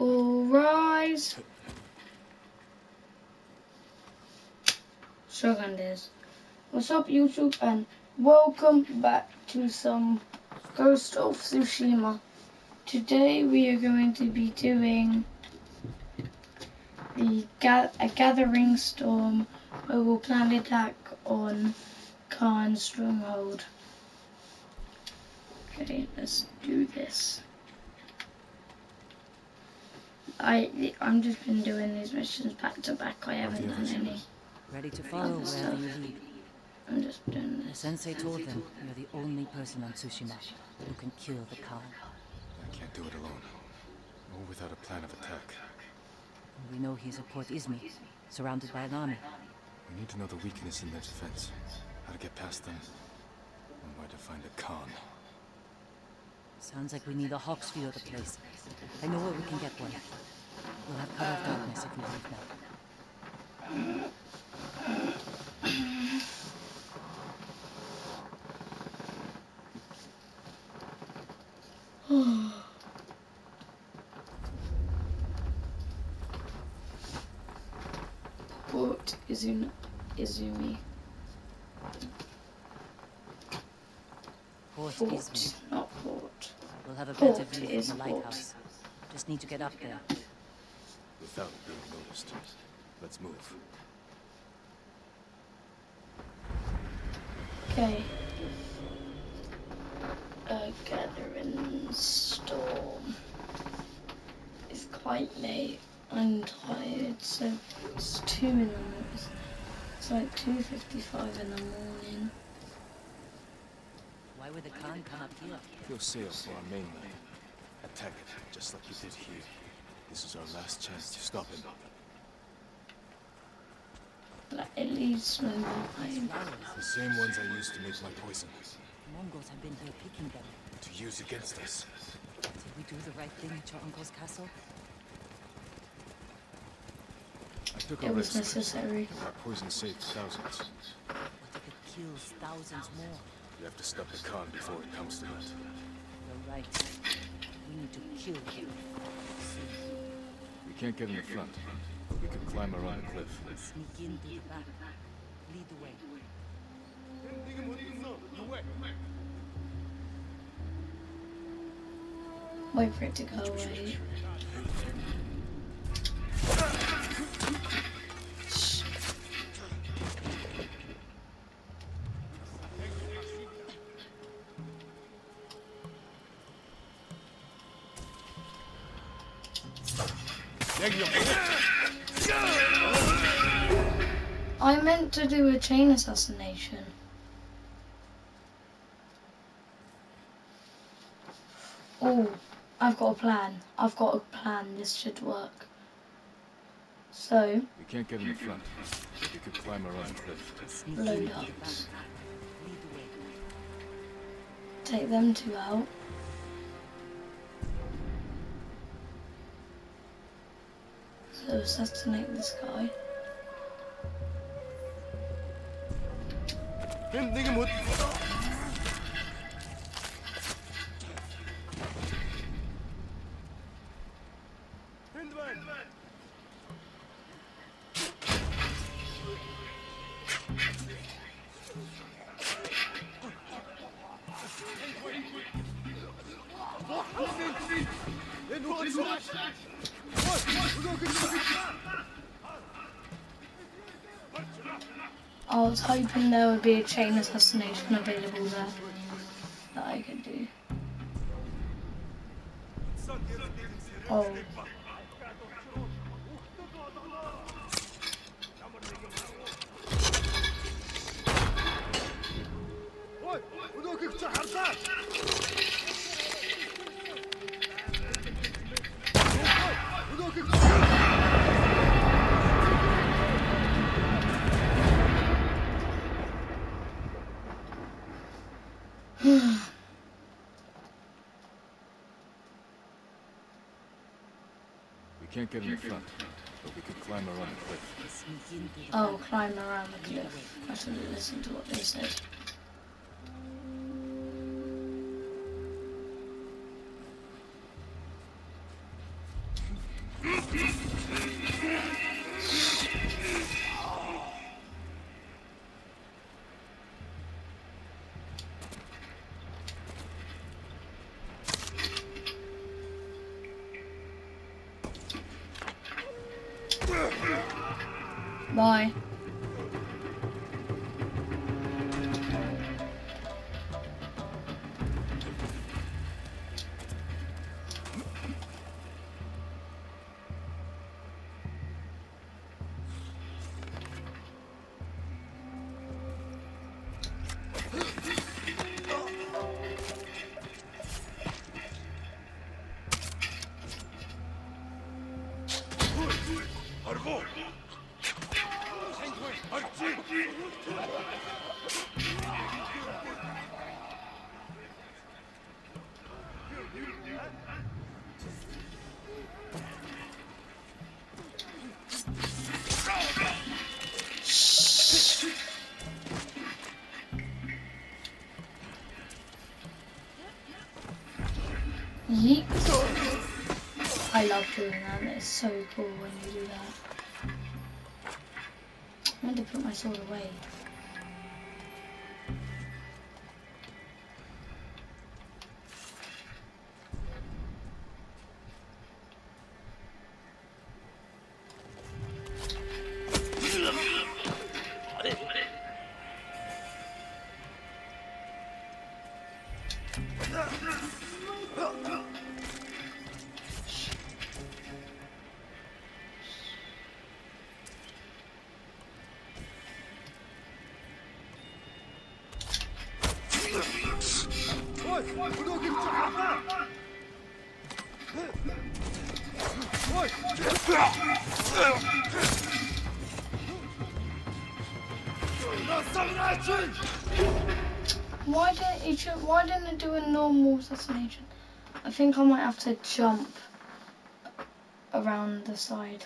All rise. Shoganders. What's up YouTube and welcome back to some Ghost of Tsushima. Today we are going to be doing the ga- a gathering storm where we'll plan an attack on Khan's stronghold. Okay, let's do this. I I'm just been doing these missions back to back. I haven't done any. Ready to follow wherever you lead. I'm just doing The this. sensei told them you're the only person on Tsushima who can kill the Khan. I can't do it alone. Or without a plan of attack. We know he's at Port Izumi, surrounded by an army. We need to know the weakness in their defense. How to get past them. And where to find a Khan. Sounds like we need a hawk's view of the place. I know where we can get one. We'll have cover of darkness if we leave now. Port Izumi. Izumi. Port Fort, Izumi. not port. We'll have a Port better view from the port. lighthouse. Just need to get up there. Without being noticed. Let's move. Okay. A gathering storm. It's quite late. I'm tired, so it's two in the morning. It's like two fifty-five in the morning. Why would the Khan come up here? He'll sail for our mainland. Attack it, just like you did here. This is our last chance to stop him. Like it leaves no The same ones I used to make my poison. Mongols have been here picking them. To use against us. Did we do the right thing at your uncle's castle? I took a It was risk. necessary. Our poison saved thousands. What if it kills thousands more? We have to stop the Khan before it comes to that. You're right. We need to kill him. Can't get in the front, we can climb around the cliff. Sneak in the back. Lead the way. Wait for it to go away. Do a chain assassination. Oh, I've got a plan. I've got a plan. This should work. So, We can't get in the front, we could climb around cliff. Sneak load through the ups. back. Lead the way. Take them two out. So assassinate this guy. 那个摩托 was hoping there would be a chain assassination available there that I could do. Oh. Can't get in the front, but we could climb around the cliff. Oh, climb around the cliff. I should have listened to what they said. Bye. Yeet. I love doing that. It's so cool when you do that. I meant to put my sword away. Why didn't it? Why didn't it do a normal assassination? I think I might have to jump around the side.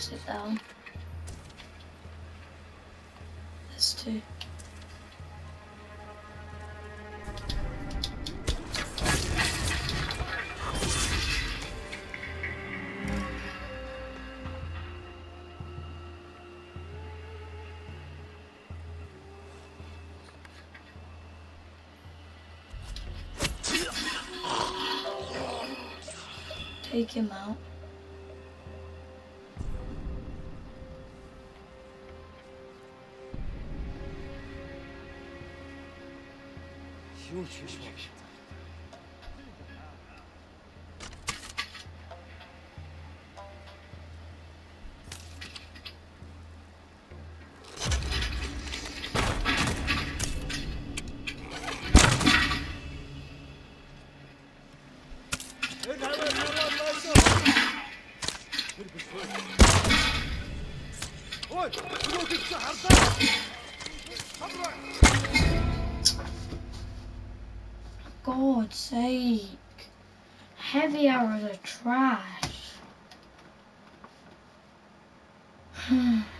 Sit down. There's two. Take him out. huge fish うん。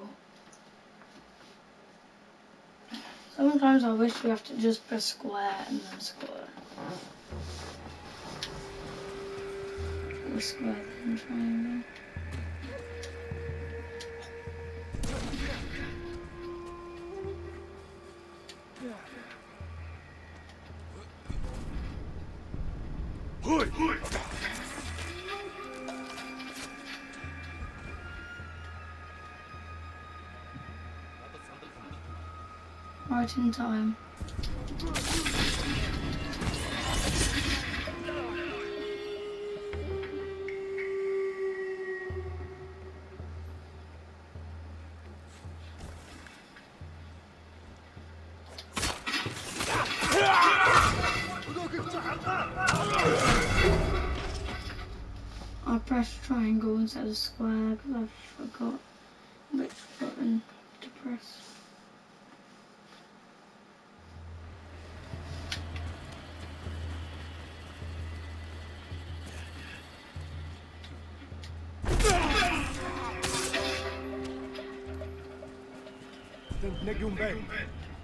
Sometimes I wish we have to just press square and then square. Or square then triangle. Right in time. I pressed triangle instead of square because I forgot which button to press. Captain Negum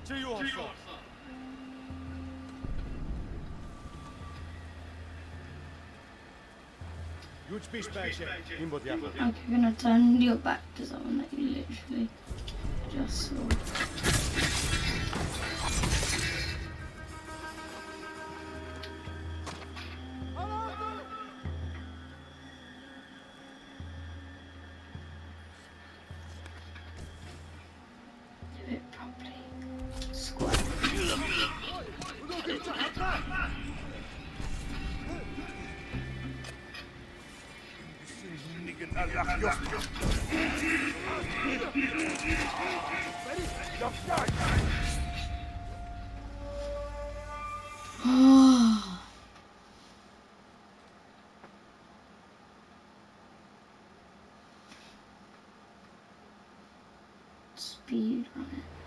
To you, sir. Okay, we're gonna turn your back to someone that you literally just saw. Speed on it.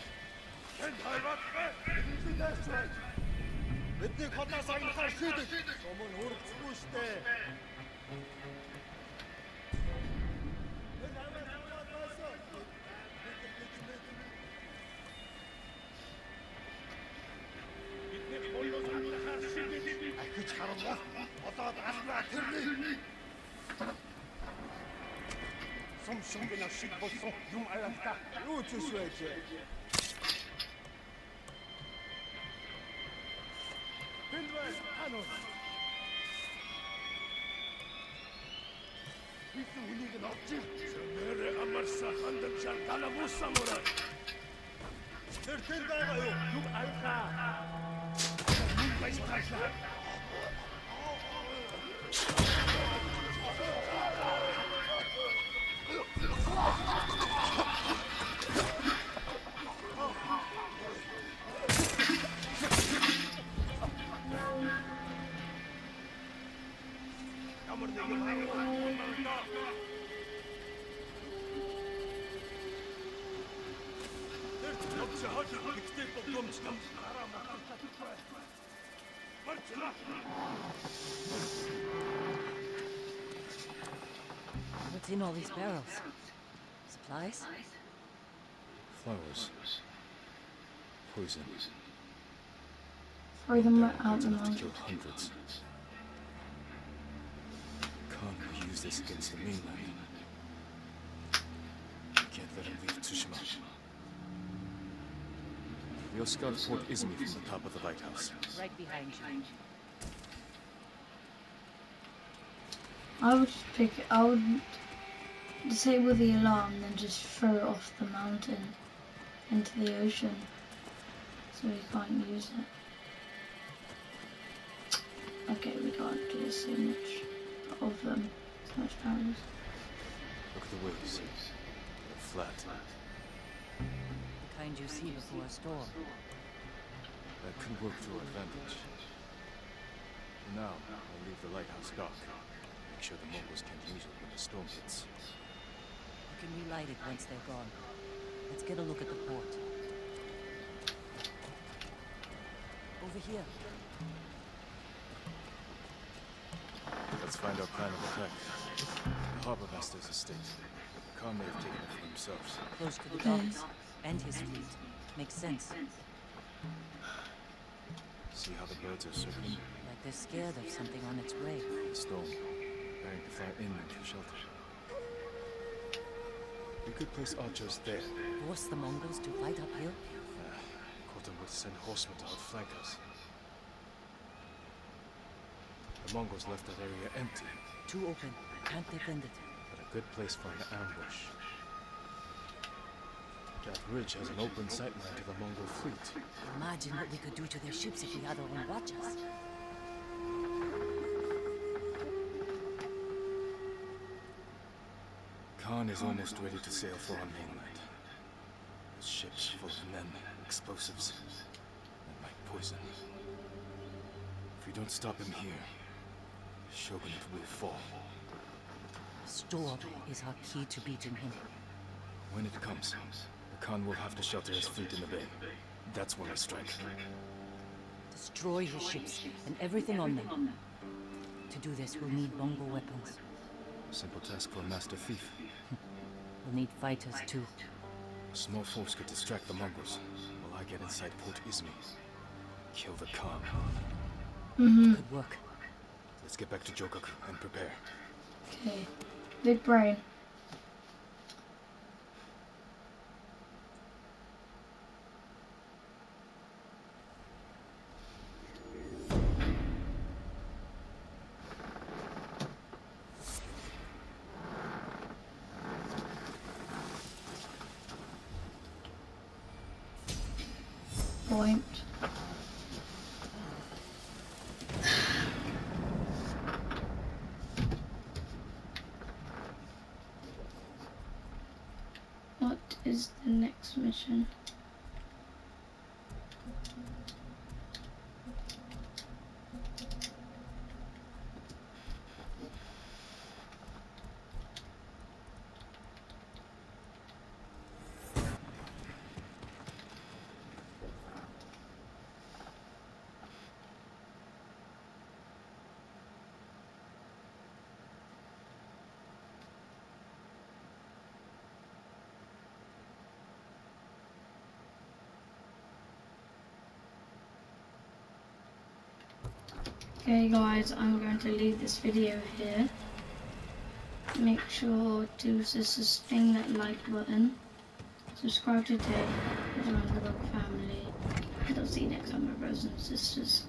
Бидний хотоос аялахаар шийдэж. Өмнө хөрөгцгүй штэ. Бидний хотоос аялахаар шийдэж. Ахиж харамгүй. Одоод албаа тэрний. Сум сум гэнэ шиг болсон юм аяхта. Юу ч үсвэж. нөө. Бид үнийг нь олж ирж. Мэрэ амарса хандам шантала мусамура. Тэр тэр байгаа юу? Юу айлхаа. Мөн байж ташлаа. What's in all these barrels? Supplies? Flowers. Poison. Throw them out the Enough to mountain. kill hundreds. Khan will use this against the mainland. We can't let him leave Tsushima. We'll scout Fort Izumi from the top of the lighthouse. Right behind you. I would pick it. I would disable the alarm, then just throw it off the mountain into the ocean, so we can't use it. Okay, we can't do so much of them. So much powers. Look at the waves. They're flat. The kind you see before a storm. That could work to our advantage. For now, I'll leave the lighthouse dark. Make sure the Mongols can't use it when the storm hits. You can relight it once they're gone. Let's get a look at the port. Over here. Let's find our plan of attack. The harbor master's estate. Khan may have taken it for themselves. Close to the Okay. docks. And his fleet. Makes sense. See how the birds are circling? Like they're scared of something on its way. The storm. Preparing to fly inland for shelter. We could place archers there. Force the Mongols to fight uphill? Uh, Khotun would send horsemen to outflank us. The Mongols left that area empty, Too open. Can't defend it. but a good place for an ambush. That ridge has an open sightline to the Mongol fleet. Imagine what we could do to their ships if we had our own watches. Khan is almost ready to sail for our mainland. His ships full of men, explosives, and like poison. If we don't stop him here, the shogunate will fall. Storm is our key to beating him. When it comes, the Khan will have to shelter his fleet in the bay. That's when I strike. Destroy his ships and everything on them. To do this, we'll need Mongol weapons. Simple task for a master thief. We'll need fighters too. A small force could distract the Mongols, while I get inside Port Izumi. Kill the Khan. Mhm. Could work. Let's get back to Jogaku and prepare. Okay. Big brain. Point. What is the next mission? Okay guys, I'm going to leave this video here. make sure to thing that like button. Subscribe today to join the family. And I'll see you next time, my brothers and sisters.